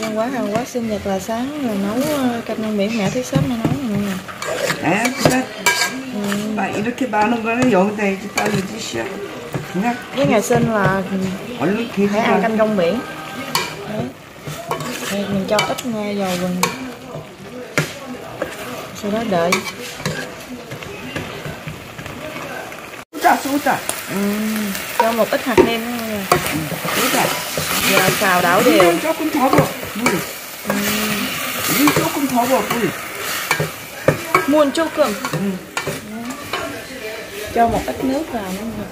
Văn hóa Hàn Quốc sinh nhật là sáng là nấu ờ, canh rong biển mẹ thức sớm mà nấu nè mọi người. 에, 그래. 막 이렇게 많은 거는 여기다 이제 빨리 드셔. 그냥 Với ngày sinh là 얼른 phải ăn 계속 canh rong biển. Đấy. Đây, mình cho ít ờ, dầu vừng. Sau đó đợi. 쏘자, 쏘자, Ừm, cho một ít hạt nêm nữa mọi người. giờ xào đảo đều. Ừ. Muôn chút cơm cho một ít nước vào nữa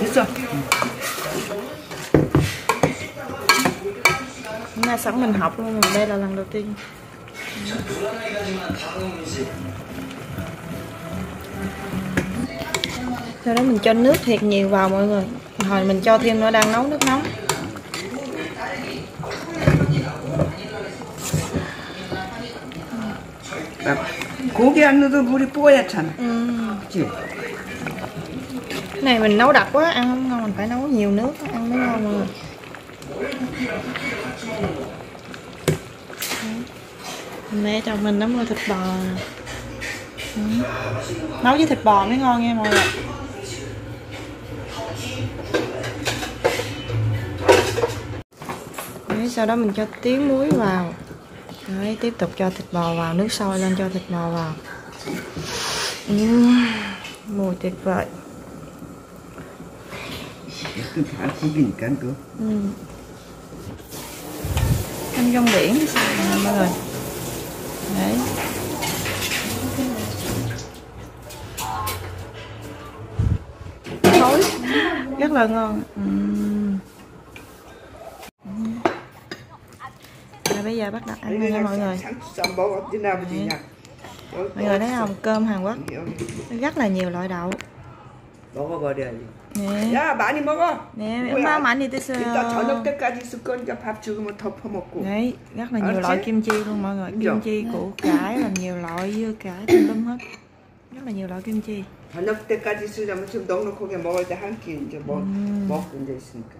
ừ. rồi. Hôm nay sẵn mình học luôn rồi, đây là lần đầu tiên. Sau đó mình cho nước thiệt nhiều vào mọi người. Hồi mình cho thêm nữa đang nấu nước nóng. 막 고기 안 넣어도 물이 뽀얗잖아. Ừm. 그치? Cái này mình nấu đặc quá, ăn không ngon, mình phải nấu nhiều nước, ăn mới ngon mọi người. Mẹ chồng mình nấu mua thịt bò nè. Ừ. Nấu với thịt bò mới ngon nha mọi người. sau đó mình cho tiếng muối vào. Đấy, tiếp tục cho thịt bò vào nước sôi lên cho thịt bò vào. Uhm, mùi tuyệt vời. Uhm. canh rong biển mọi người. Đấy. Thối. Rất là ngon. Uhm. giờ bắt đầu ăn nha mọi người 상추쌈 먹었지 아버지 냐 mọi người thấy không cơm Hàn Quốc 여기 rất là nhiều loại đậu 먹어버려야지. nè 야 많이 먹어. nè 뭐야? 엄마 많이 드세요 이따 저녁 때까지 있을 거니까 밥 죽으면 덮어 먹고. Đấy, rất là nhiều Ở loại chứ? kim chi luôn mọi người Kim Dạ. chi, củ cải, là nhiều loại dưa cải, tùm lum hết Rất là nhiều loại kim chi 저녁 때까지 있으려면 지금 넉넉하게 먹을 때 한 끼 이제 먹 먹고 이제 있으니까.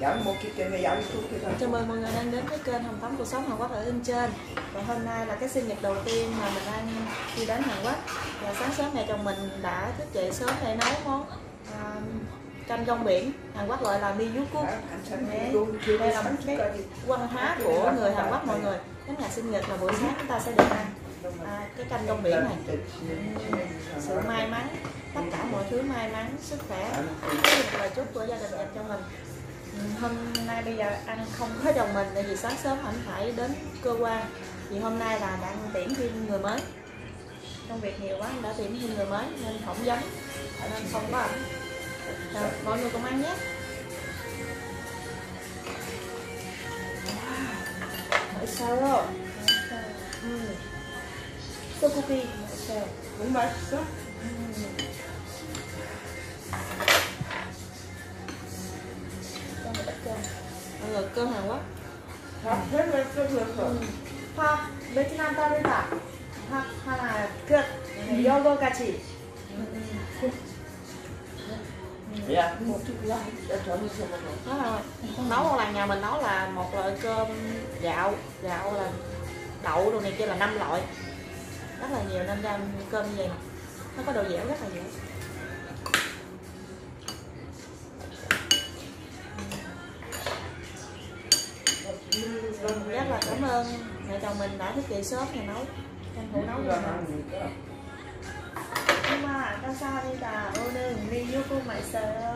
dẫn một cái kênh dẫn xuống cái Chào mừng mọi người đang đến với kênh Hồng Tắm Cuộc Sống Hàn Quốc ở bên Trên. Và hôm nay là cái sinh nhật đầu tiên mà mình đang đi đến Hàn Quốc. Và sáng sớm này chồng mình đã thức dậy sớm để nấu món um, canh rong biển. Hàn Quốc gọi là miyuku Đây là một cái văn hóa của người Hàn Quốc mọi người. Cái ngày sinh nhật là buổi sáng chúng ta sẽ được ăn à, cái canh rong biển này. Sự may mắn tất cả mọi thứ may mắn sức khỏe. Là chúc của gia đình dành cho mình hôm nay bây giờ ăn không có chồng mình tại vì sáng sớm anh phải đến cơ quan vì hôm nay là đang tuyển thêm người mới công việc nhiều quá anh đã tuyển thêm người mới nên phỏng vấn nên không có ảnh Rồi, mọi người cùng ăn nhé Hỏi sao rồi? Ừ. Tteokbokki 맛있어요. 너무 맛있어? Cho cơm Hàn Quốc. 밥 해서 끓여서. 밥 베트남 따뜻하. 밥 하나 끝. 이거 같이. 야, 뭐 어떻게 야, 야, 저녁에 먹어. Đó là nấu một lần nhà mình nấu là một loại cơm gạo gạo là đậu đồ này kia là năm loại rất là nhiều nên ra cơm như vậy nè nó có độ dẻo rất là dẻo Vâng, rất là cảm ơn mẹ chồng mình đã thiết kế shop nhà nấu. Em cũng nấu rồi Nhưng mà, sao đi ta, ô đừng đi vô cô mẹ sợ.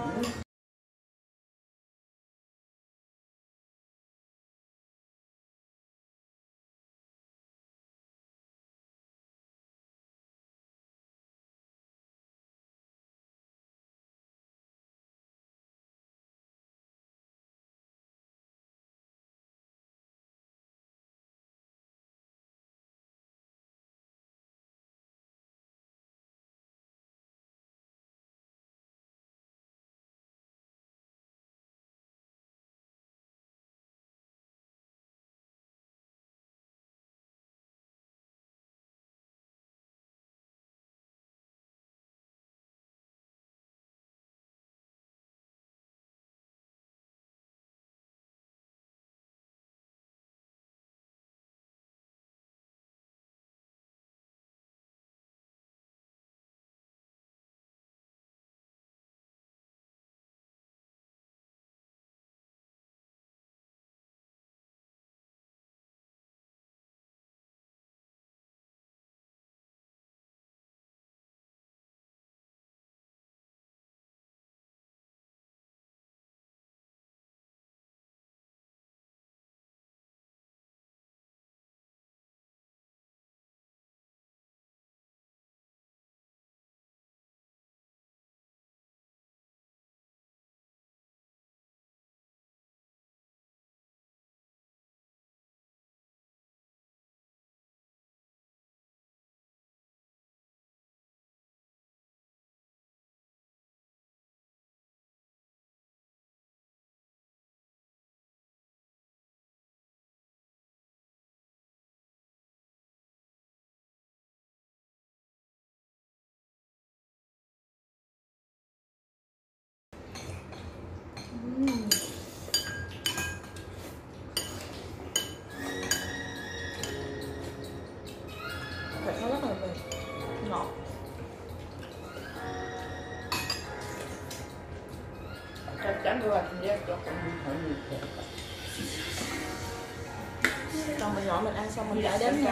Còn mình gọi mình ăn xong mình gửi đến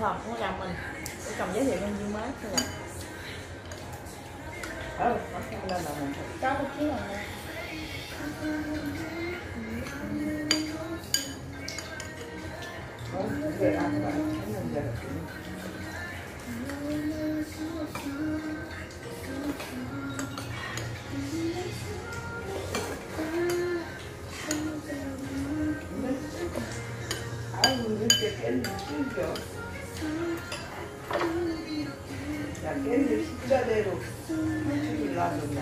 phòng của chồng mình. Của chồng giới thiệu nhân viên mới thôi là ờ nó không là là mình Có một chiếc rồi người ăn và thấy mình giờ 캔들이요. 야, 캔들 십자대로 해주길 놔줬나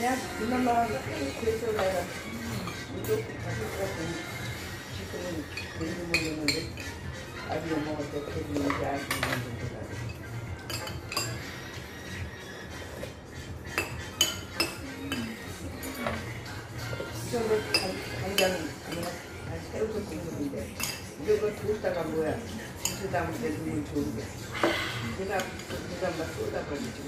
그냥 그나마 그래서 내가 이쪽 가족하고 지금은 별로 모르는데 아주 엄마가 어떻게 되는지 알고 있는 거라 이걸로 간장 한 세우서 공부인데 이걸로 줬다가 뭐야 주스담을 때 눈이 좋은데 그냥 주스담만 쏟아가지고